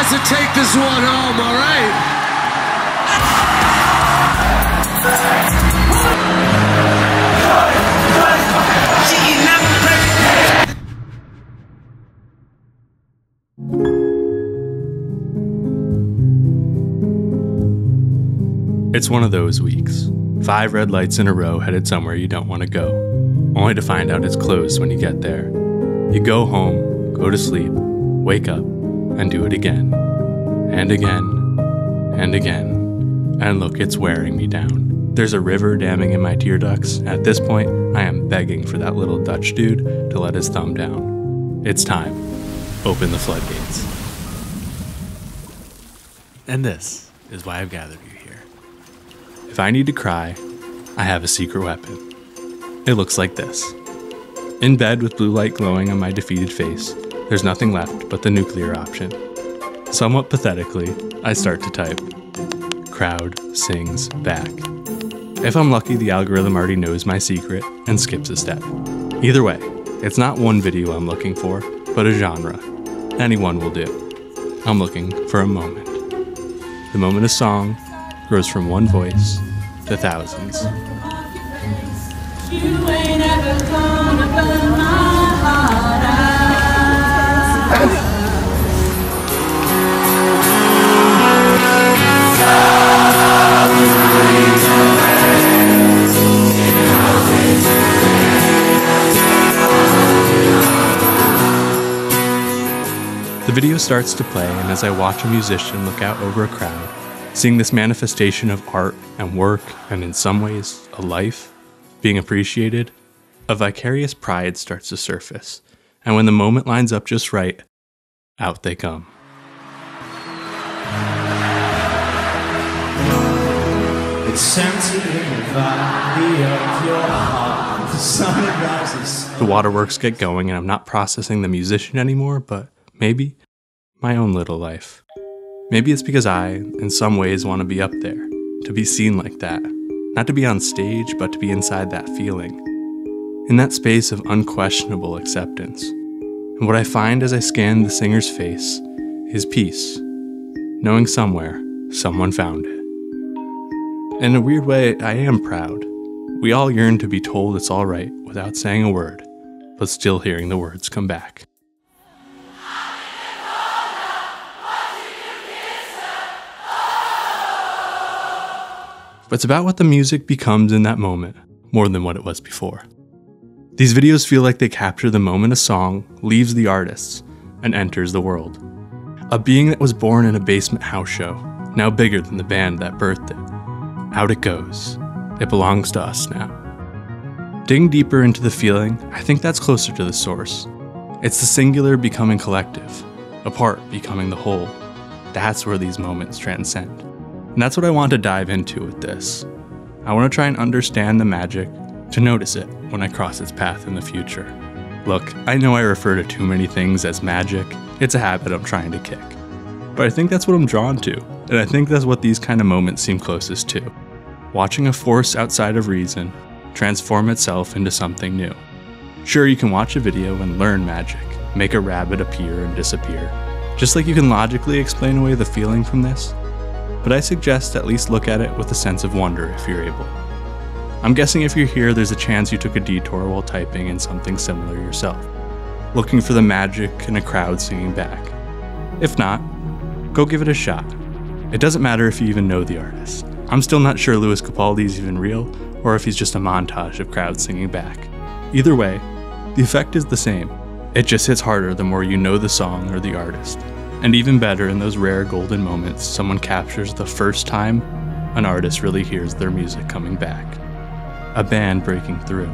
guys to take this one home, all right? It's one of those weeks. Five red lights in a row headed somewhere you don't want to go, only to find out it's closed when you get there. You go home, go to sleep, wake up, and do it again. And again. And again. And look, it's wearing me down. There's a river damming in my tear ducts. At this point, I am begging for that little Dutch dude to let his thumb down. It's time. Open the floodgates. And this is why I've gathered you here. If I need to cry, I have a secret weapon. It looks like this. In bed with blue light glowing on my defeated face, there's nothing left but the nuclear option. Somewhat pathetically, I start to type. Crowd sings back. If I'm lucky, the algorithm already knows my secret and skips a step. Either way, it's not one video I'm looking for, but a genre. Anyone will do. I'm looking for a moment. The moment a song grows from one voice to thousands. Video starts to play, and as I watch a musician look out over a crowd, seeing this manifestation of art and work, and in some ways, a life, being appreciated, a vicarious pride starts to surface. And when the moment lines up just right, out they come. It's centered in the valley of your heart. The sun rises. The waterworks get going, and I'm not processing the musician anymore, but maybe my own little life. Maybe it's because I, in some ways, want to be up there, to be seen like that. Not to be on stage, but to be inside that feeling. In that space of unquestionable acceptance. And what I find as I scan the singer's face is peace, knowing somewhere someone found it. In a weird way, I am proud. We all yearn to be told it's alright without saying a word, but still hearing the words come back. But it's about what the music becomes in that moment, more than what it was before. These videos feel like they capture the moment a song leaves the artists and enters the world. A being that was born in a basement house show, now bigger than the band that birthed it. Out it goes. It belongs to us now. Digging deeper into the feeling, I think that's closer to the source. It's the singular becoming collective, a part becoming the whole. That's where these moments transcend. And that's what I want to dive into with this. I want to try and understand the magic, to notice it when I cross its path in the future. Look, I know I refer to too many things as magic, it's a habit I'm trying to kick. But I think that's what I'm drawn to, and I think that's what these kind of moments seem closest to. Watching a force outside of reason transform itself into something new. Sure, you can watch a video and learn magic, make a rabbit appear and disappear, just like you can logically explain away the feeling from this, but I suggest at least look at it with a sense of wonder if you're able. I'm guessing if you're here, there's a chance you took a detour while typing in something similar yourself, looking for the magic in a crowd singing back. If not, go give it a shot. It doesn't matter if you even know the artist. I'm still not sure Lewis Capaldi is even real, or if he's just a montage of crowds singing back. Either way, the effect is the same. It just hits harder the more you know the song or the artist. And even better, in those rare golden moments, someone captures the first time an artist really hears their music coming back. A band breaking through.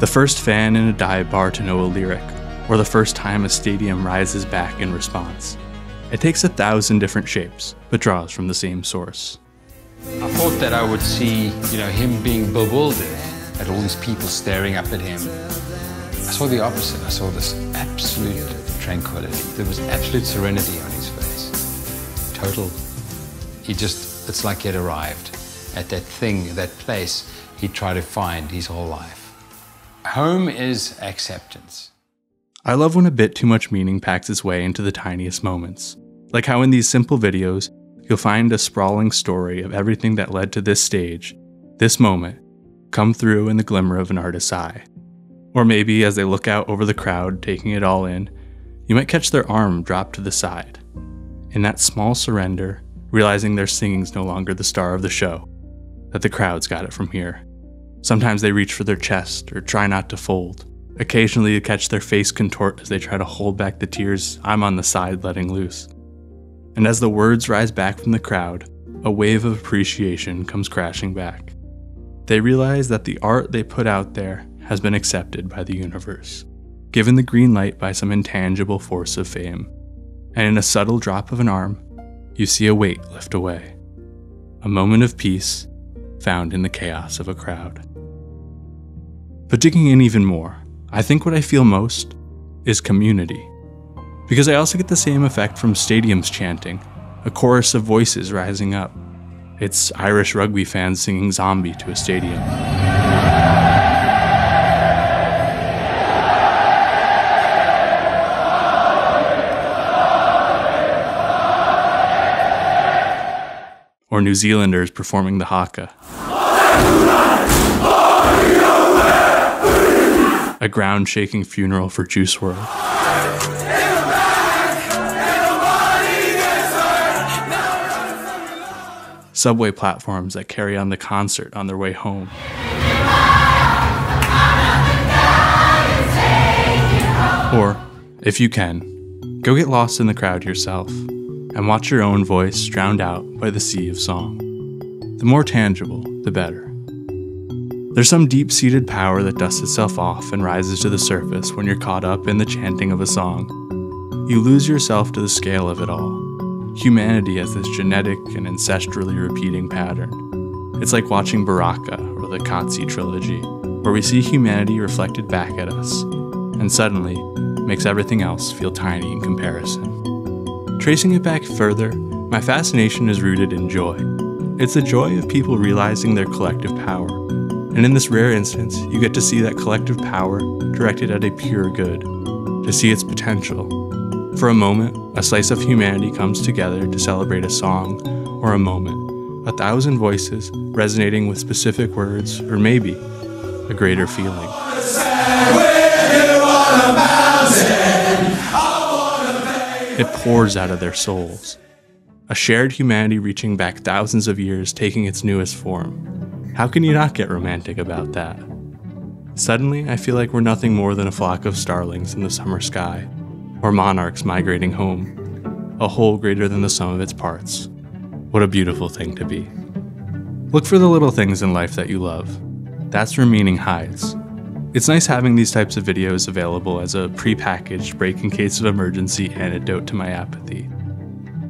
The first fan in a dive bar to know a lyric, or the first time a stadium rises back in response. It takes a thousand different shapes, but draws from the same source. I thought that I would see, you know, him being bewildered at all these people staring up at him. I saw the opposite. I saw this absolute tranquility. There was absolute serenity on his face. Total. He just, it's like he had arrived at that thing, that place he tried to find his whole life. Home is acceptance. I love when a bit too much meaning packs its way into the tiniest moments. Like how in these simple videos, you'll find a sprawling story of everything that led to this stage, this moment, come through in the glimmer of an artist's eye. Or maybe as they look out over the crowd, taking it all in, you might catch their arm drop to the side. In that small surrender, realizing their singing's no longer the star of the show, that the crowd's got it from here. Sometimes they reach for their chest or try not to fold. Occasionally, you catch their face contort as they try to hold back the tears I'm on the side letting loose. And as the words rise back from the crowd, a wave of appreciation comes crashing back. They realize that the art they put out there has been accepted by the universe, given the green light by some intangible force of fame. And in a subtle drop of an arm, you see a weight lift away. A moment of peace found in the chaos of a crowd. But digging in even more, I think what I feel most is community. Because I also get the same effect from stadiums chanting, a chorus of voices rising up. It's Irish rugby fans singing Zombie to a stadium. New Zealanders performing the haka. A ground shaking funeral for Juice WRLD. Subway platforms that carry on the concert on their way home. Or, if you can, go get lost in the crowd yourself and watch your own voice drowned out by the sea of song. The more tangible, the better. There's some deep seated power that dusts itself off and rises to the surface when you're caught up in the chanting of a song. You lose yourself to the scale of it all. Humanity as this genetic and ancestrally repeating pattern. It's like watching Baraka or the Qatsi trilogy, where we see humanity reflected back at us, and suddenly makes everything else feel tiny in comparison. Tracing it back further, my fascination is rooted in joy. It's the joy of people realizing their collective power. And in this rare instance, you get to see that collective power directed at a pure good, to see its potential. For a moment, a slice of humanity comes together to celebrate a song or a moment, a thousand voices resonating with specific words or maybe a greater feeling. It pours out of their souls. A shared humanity reaching back thousands of years, taking its newest form. How can you not get romantic about that? Suddenly, I feel like we're nothing more than a flock of starlings in the summer sky, or monarchs migrating home, a whole greater than the sum of its parts. What a beautiful thing to be. Look for the little things in life that you love. That's where meaning hides. It's nice having these types of videos available as a pre-packaged break in case of emergency antidote to my apathy.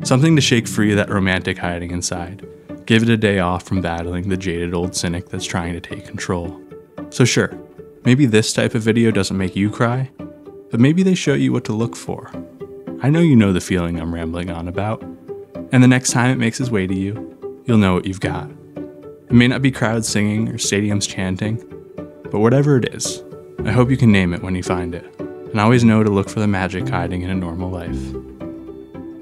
Something to shake free that romantic hiding inside. Give it a day off from battling the jaded old cynic that's trying to take control. So sure, maybe this type of video doesn't make you cry, but maybe they show you what to look for. I know you know the feeling I'm rambling on about, and the next time it makes its way to you, you'll know what you've got. It may not be crowds singing or stadiums chanting, but whatever it is, I hope you can name it when you find it, and always know to look for the magic hiding in a normal life.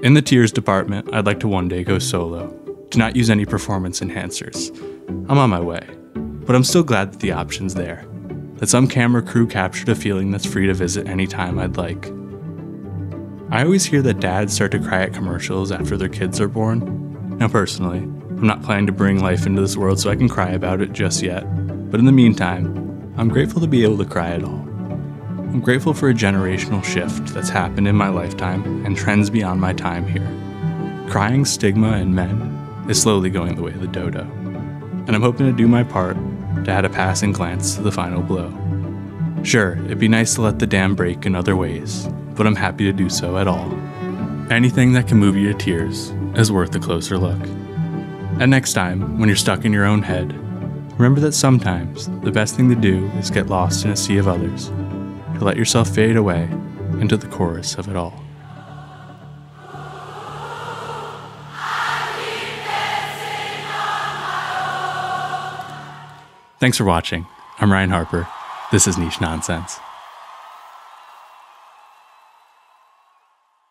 In the tears department, I'd like to one day go solo, to not use any performance enhancers. I'm on my way, but I'm still glad that the option's there, that some camera crew captured a feeling that's free to visit anytime I'd like. I always hear that dads start to cry at commercials after their kids are born. Now, personally, I'm not planning to bring life into this world so I can cry about it just yet, but in the meantime, I'm grateful to be able to cry at all. I'm grateful for a generational shift that's happened in my lifetime and trends beyond my time here. Crying stigma in men is slowly going the way of the dodo, and I'm hoping to do my part to add a passing glance to the final blow. Sure, it'd be nice to let the dam break in other ways, but I'm happy to do so at all. Anything that can move you to tears is worth a closer look. And next time, when you're stuck in your own head, remember that sometimes the best thing to do is get lost in a sea of others, to let yourself fade away into the chorus of it all. Thanks for watching. I'm Ryan Harper. This is Niche Nonsense.